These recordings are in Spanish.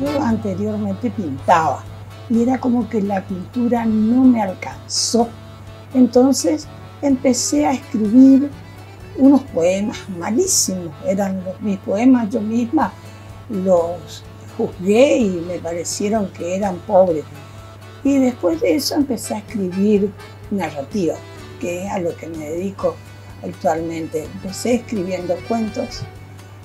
Yo anteriormente pintaba y era como que la pintura no me alcanzó. Entonces empecé a escribir unos poemas malísimos. Eran los, mis poemas, yo misma los juzgué y me parecieron que eran pobres. Y después de eso empecé a escribir narrativa, que es a lo que me dedico actualmente. Empecé escribiendo cuentos.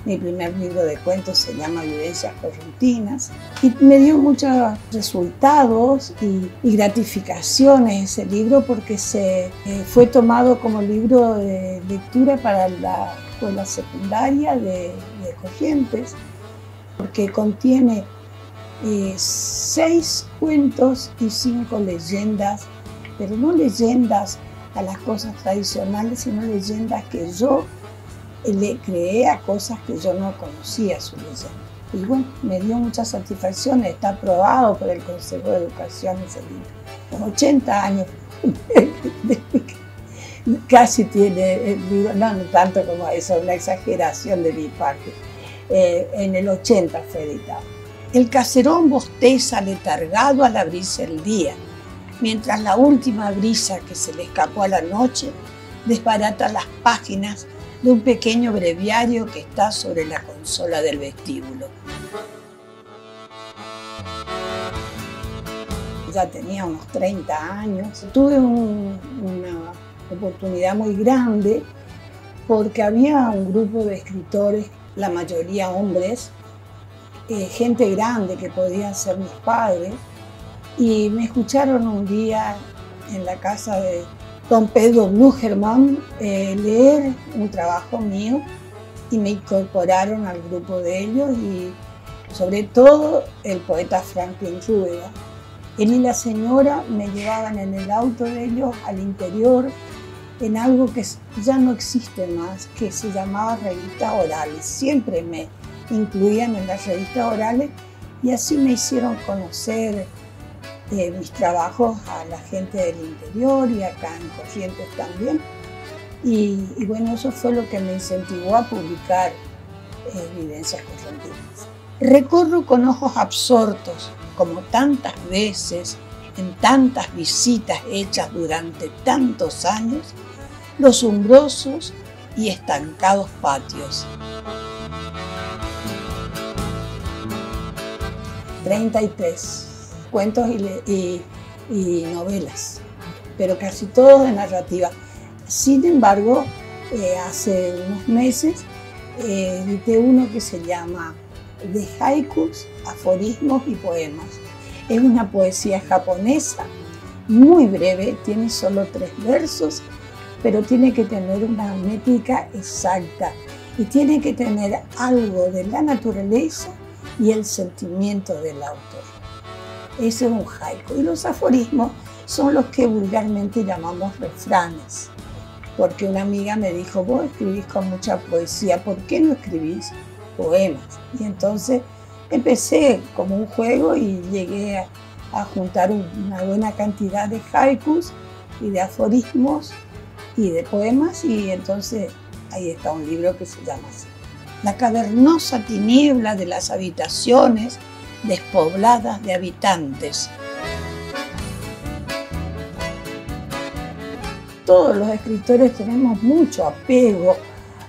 Mi primer libro de cuentos se llama Vivencias Correntinas y me dio muchos resultados y, gratificaciones ese libro porque se, eh, fue tomado como libro de lectura para la escuela secundaria de, de Corrientes porque contiene eh, seis cuentos y cinco leyendas, pero no leyendas a las cosas tradicionales, sino leyendas que yo le creé a cosas que yo no conocía su leyenda. Y bueno, me dio mucha satisfacción, está aprobado por el Consejo de Educación ese libro. Con 80 años, casi tiene libro, no, tanto como eso, una exageración de mi parte. Eh, en el 80 fue editado. El caserón bosteza letargado al abrirse el día, mientras la última brisa que se le escapó a la noche desbarata las páginas de un pequeño breviario que está sobre la consola del vestíbulo. Ya tenía unos 30 años. Tuve una oportunidad muy grande porque había un grupo de escritores, la mayoría hombres, eh, gente grande que podían ser mis padres, y me escucharon un día en la casa de don Pedro Blugerman eh, leer un trabajo mío y me incorporaron al grupo de ellos y sobre todo el poeta Franklin Rueda. Él y la señora me llevaban en el auto de ellos al interior en algo que ya no existe más, que se llamaba revistas orales. Siempre me incluían en las revistas orales y así me hicieron conocer mis trabajos a la gente del interior y acá en Corrientes también. Y, bueno, eso fue lo que me incentivó a publicar eh, Evidencias Corrientinas. Recorro con ojos absortos, como tantas veces, en tantas visitas hechas durante tantos años, los umbrosos y estancados patios. 33 cuentos y, novelas, pero casi todos de narrativa. Sin embargo, eh, hace unos meses eh, edité uno que se llama De haikus, aforismos y poemas. Es una poesía japonesa muy breve, tiene solo tres versos, pero tiene que tener una métrica exacta y tiene que tener algo de la naturaleza y el sentimiento del autor. Ese es un haiku. Y los aforismos son los que vulgarmente llamamos refranes. Porque una amiga me dijo, vos escribís con mucha poesía, ¿por qué no escribís poemas? Y entonces empecé como un juego y llegué a, a juntar una buena cantidad de haikus y de aforismos y de poemas y entonces ahí está un libro que se llama así. La cavernosa tiniebla de las habitaciones despobladas de habitantes. Todos los escritores tenemos mucho apego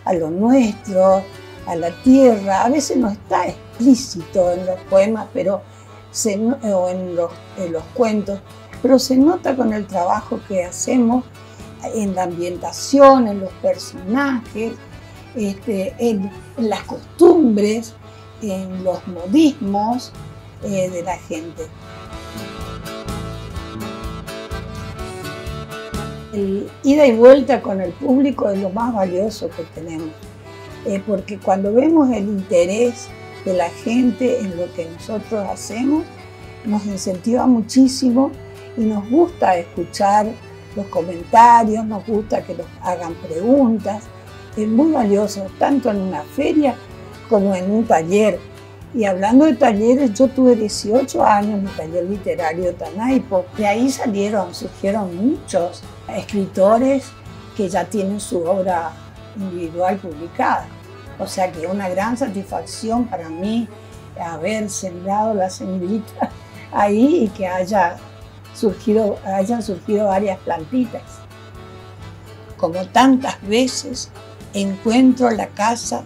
a lo nuestro, a la tierra. A veces no está explícito en los poemas pero o en los, en los cuentos, pero se nota con el trabajo que hacemos en la ambientación, en los personajes, este, en, las costumbres, en los modismos eh, de la gente. El ida y vuelta con el público es lo más valioso que tenemos, eh, porque cuando vemos el interés de la gente en lo que nosotros hacemos, nos incentiva muchísimo y nos gusta escuchar los comentarios, nos gusta que nos hagan preguntas. Es muy valioso, tanto en una feria como en un taller. Y hablando de talleres, yo tuve 18 años en mi taller literario Tanaipo. De ahí salieron, surgieron muchos escritores que ya tienen su obra individual publicada. O sea que una gran satisfacción para mí haber sembrado la semillita ahí y que haya surgido, hayan surgido varias plantitas. Como tantas veces encuentro la casa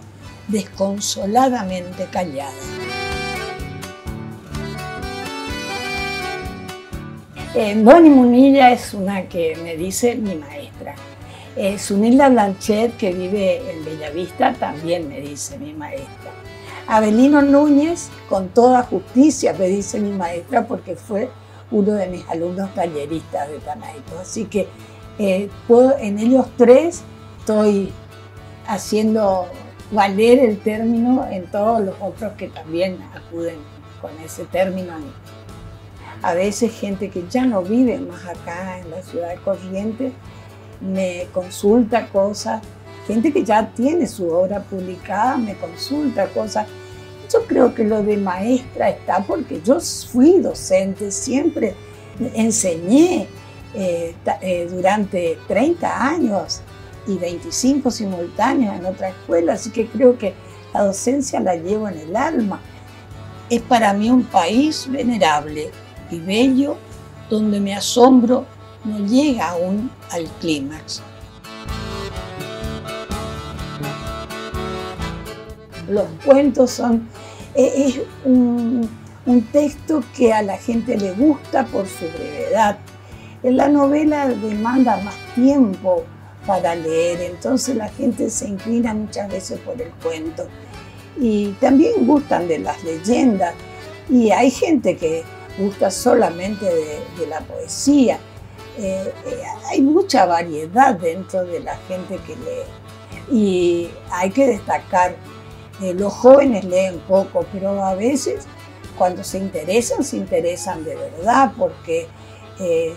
desconsoladamente callada. Eh, Bonnie Munilla es una que me dice mi maestra. Eh, Sunilda Blanchet, que vive en Bellavista, también me dice mi maestra. Abelino Núñez, con toda justicia, me dice mi maestra, porque fue uno de mis alumnos talleristas de Tanaico. Así que eh, en ellos tres estoy haciendo valer el término en todos los otros que también acuden con ese término. A veces gente que ya no vive más acá en la ciudad de Corrientes me consulta cosas, gente que ya tiene su obra publicada me consulta cosas. Yo creo que lo de maestra está porque yo fui docente, siempre enseñé eh, eh, durante 30 años y 25 simultáneos en otra escuela, así que creo que la docencia la llevo en el alma. Es para mí un país venerable y bello donde mi asombro no llega aún al clímax. Los cuentos son e-, es un, un texto que a la gente le gusta por su brevedad. La novela demanda más tiempo, para leer, entonces la gente se inclina muchas veces por el cuento. Y también gustan de las leyendas, y hay gente que gusta solamente de, la poesía. Eh, eh, hay mucha variedad dentro de la gente que lee. Y hay que destacar, eh, los jóvenes leen poco, pero a veces cuando se interesan, se interesan de verdad, porque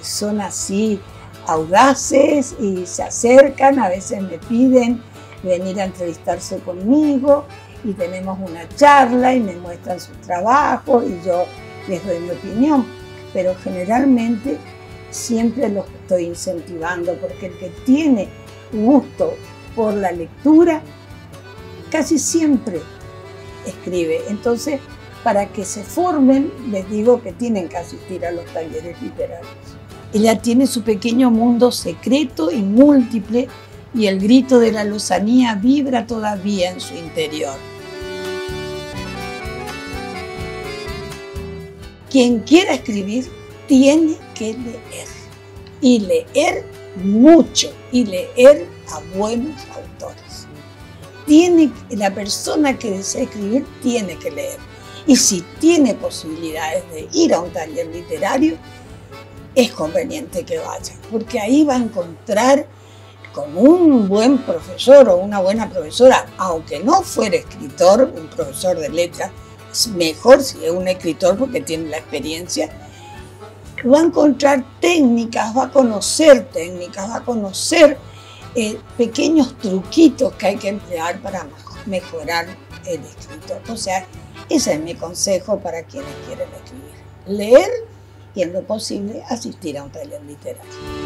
son así audaces y se acercan, a veces me piden venir a entrevistarse conmigo y tenemos una charla y me muestran su trabajo y yo les doy mi opinión, pero generalmente siempre los estoy incentivando porque el que tiene gusto por la lectura casi siempre escribe. Entonces, para que se formen, les digo que tienen que asistir a los talleres literarios. Ella tiene su pequeño mundo secreto y múltiple y el grito de la lozanía vibra todavía en su interior. Quien quiera escribir tiene que leer y leer mucho y leer a buenos autores. Tiene, la persona que desea escribir tiene que leer. Y si tiene posibilidades de ir a un taller literario, es conveniente que vaya, porque ahí va a encontrar con un buen profesor o una buena profesora, aunque no fuera escritor, un profesor de letras, mejor si es un escritor porque tiene la experiencia, va a encontrar técnicas, va a conocer técnicas, va a conocer eh, pequeños truquitos que hay que emplear para mejorar el escritor. O sea, ese es mi consejo para quienes quieren escribir. Leer y posible asistir a un taller literario.